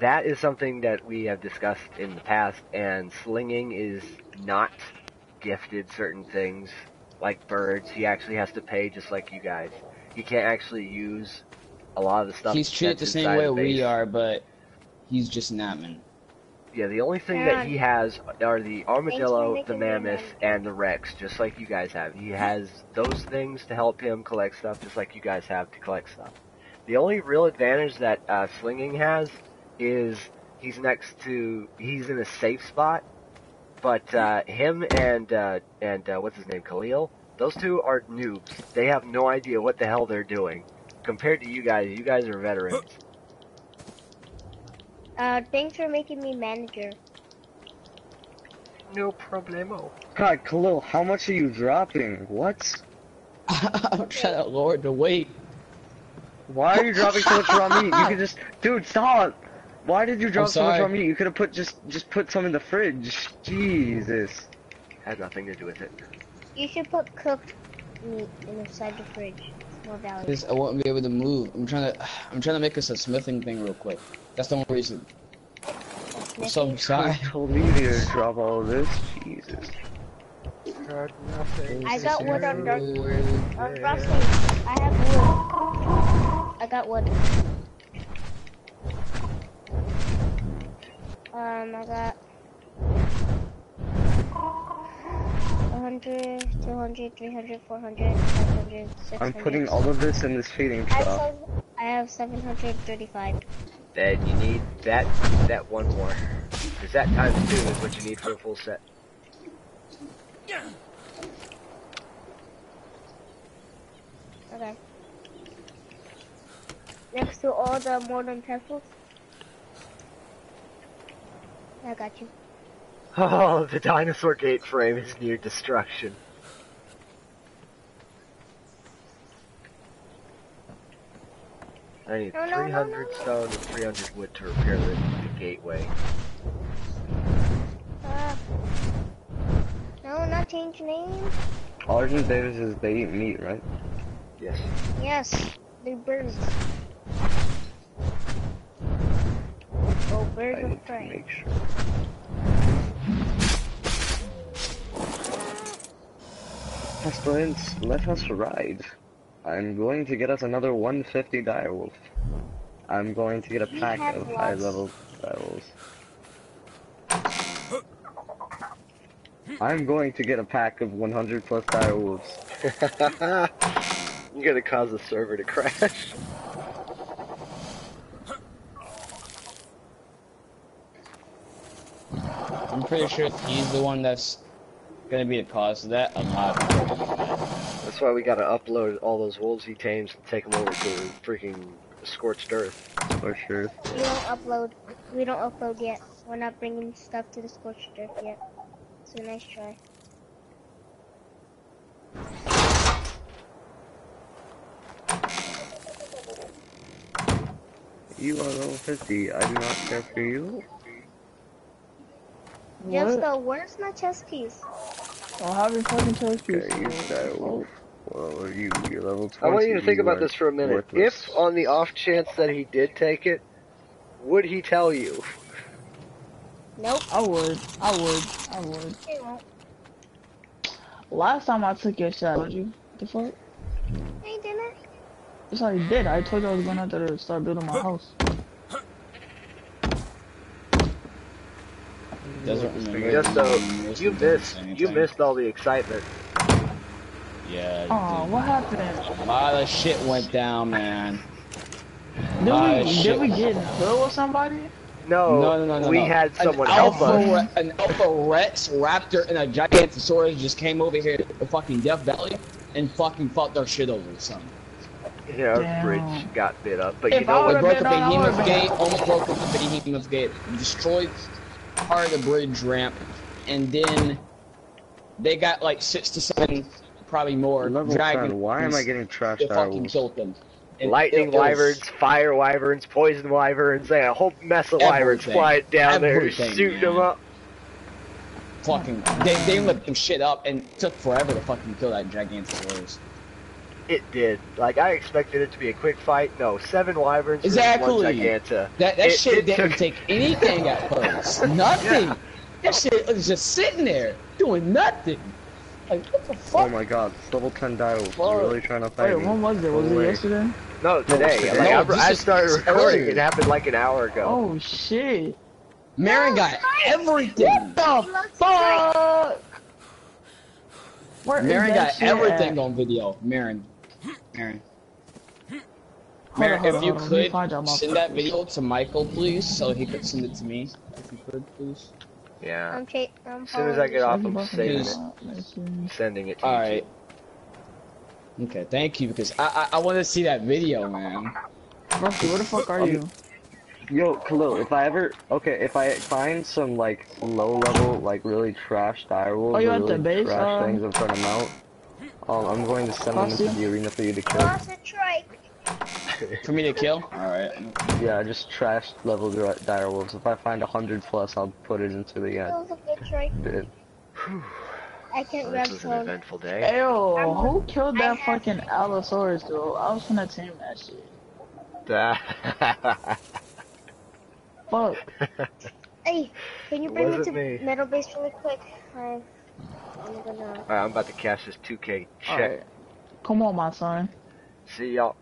that is something that we have discussed in the past, and slinging is not gifted certain things like birds. He actually has to pay just like you guys. He can't actually use a lot of the stuff. He's treated the same way the we are, but he's just an admin. Yeah, the only thing that he has are the armadillo, the mammoth, mad. and the rex, just like you guys have. He has those things to help him collect stuff, just like you guys have to collect stuff. The only real advantage that uh, slinging has is he's next to he's in a safe spot, but uh, him and uh, and uh, what's his name, Khalil, those two are noobs. They have no idea what the hell they're doing. Compared to you guys, you guys are veterans. Uh, thanks for making me manager. No problemo. God, Khalil, how much are you dropping? What? I'm trying to lower the weight. Why are you dropping so much raw me? You can just, dude, stop. Why did you drop so much sorry. raw meat? You could have put just, just put some in the fridge. Jesus. Has nothing to do with it. You should put cooked meat inside the fridge. It's more valuable. I won't be able to move. I'm trying to, I'm trying to make us a smithing thing real quick. That's the only reason. I'm so sorry. You told me to drop all of this. Jesus. I got wood on dark. On frosting. I have wood. I got wood. Um, I got 100, 200, 300, 400, 500, 600. I'm putting all of this in this feeding I trough. I have 735. Then you need that that one more. Because that times two is what you need for a full set. Okay. Next to all the mortar and pestles. I got you. Oh, the dinosaur gate frame is near destruction. I need No, no, no, 300 no, no. stone and 300 wood to repair the, the gateway. Uh, no, not change name. Argentavis is they eat meat, right? Yes. Yes, they're birds. Birds I need to make sure. Pestilence, let us ride. I'm going to get us another 150 direwolf. I'm going to get a pack of lots. high level direwolves. I'm going to get a pack of 100 plus direwolves. You're gonna cause the server to crash. I'm pretty sure he's the one that's gonna be the cause of that. I'm not. That's why we gotta upload all those wolves he tames and take them over to freaking scorched earth. For sure. We don't upload. We don't upload yet. We're not bringing stuff to the scorched earth yet. So nice try. You are level 50. I do not care for you. Just the where's my chest piece? I'll have your fucking chest piece. Okay, you direwolf. Well, are you? You're level 20. I want you to think you about this for a minute. worthless. If, on the off chance that he did take it, would he tell you? Nope. I would. I would. I would. He won't. Last time I took your shot, told you. The fuck? He didn't. That's how you did. I told you I was going out there to start building my house. Doesn't remember. Just so you missed, say you anything. missed all the excitement. Yeah. Oh, what happened? A lot of shit went down, man. Did we, shit. did we get in a hill with somebody? No, No, no, no, no. we no. had An someone help alpha us. an alpha rex raptor and a gigantosaurus just came over here to fucking Death Valley and fucking fucked our shit over or something. Yeah, our Damn. bridge got bit up, but If you know I We broke been the on, I would've behemoth gate, almost broke up the behemoth gate, destroyed part of the bridge ramp, and then they got like six to seven, probably more, Level dragons. Why am I getting trashed? They fucking killed them. And Lightning it was wyverns, fire wyverns, poison wyverns, and a whole mess of wyverns flying down there, Everything, shooting them up. Fucking, they they lit them shit up and took forever to fucking kill that gigantosaurus. It did. Like I expected it to be a quick fight. No, seven wyverns versus Exactly. one giganta. That that It- shit it didn't took- take anything at first. Nothing. That shit was just sitting there doing nothing. Like what the fuck? Oh my god, double 10 direwolf is really trying to fight Wait, me. when was it? Was No it yesterday? No, today. today. Like, No, I, I started recording. earlier. It happened like an hour ago. Oh shit. Merron got everything. What The fuck? Where is Merron got everything at? on video. Merron. Merron. Hold Merron, on, hold if on, you hold on. Let me could find out send that video to Michael, please, so he could send it to me. If you could, please. Yeah. I'm I'm As soon as I get off, I'm saving it, sending it to All you. right. Okay, thank you because I I, I want to see that video, man. Rusty, where the fuck are Um, you? Yo, Khalil, if I ever, okay, if I find some, like, low-level, like, really trash direwolves Oh, you or at the really base, trash um, things I'm trying to mount, um, I'm going to send them into the arena for you to kill. Lost. For me to kill. All right. Yeah, just trash level dire wolves. If I find a hundred plus, I'll put it into the, That uh, was a good trike. bid. I can't Well, this was an eventful day. Ew, who killed that have- fucking Allosaurus, dude? I was gonna tame that shit. Fuck. Hey, can you bring me to me. metal base really quick? I, I'm gonna. Alright, I'm about to cash this 2K check. Alright. Come on, my son. See y'all.